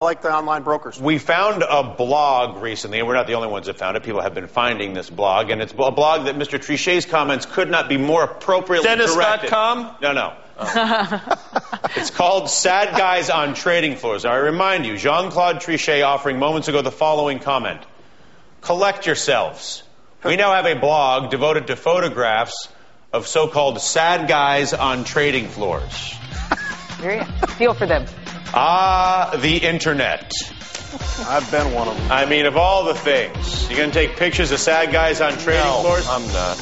like the online brokers. We found a blog recently, and we're not the only ones that found it. People have been finding this blog, and it's a blog that Mr. Trichet's comments could not be more appropriately directed. Dennis.com? No, no. it's called Sad Guys on Trading Floors. I remind you, Jean Claude Trichet offering moments ago the following comment Collect yourselves. We now have a blog devoted to photographs of so called sad guys on trading floors. Feel for them. Ah, the internet. I've been one of them. I mean, of all the things, you're going to take pictures of sad guys on trading No, floors? I'm not.